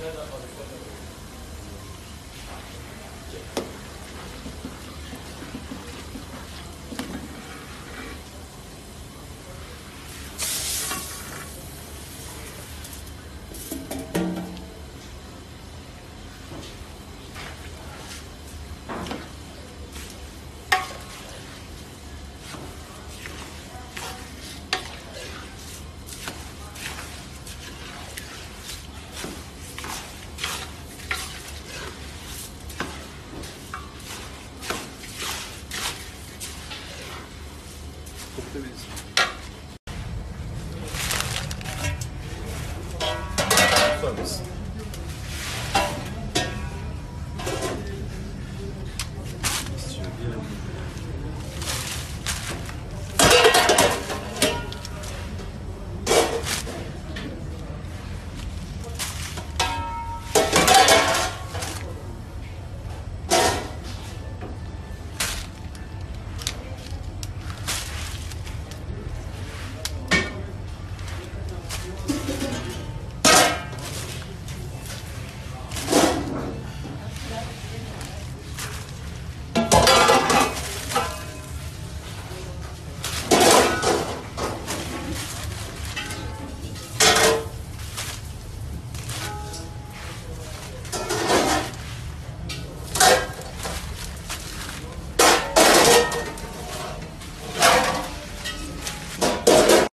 Gracias. Vamos.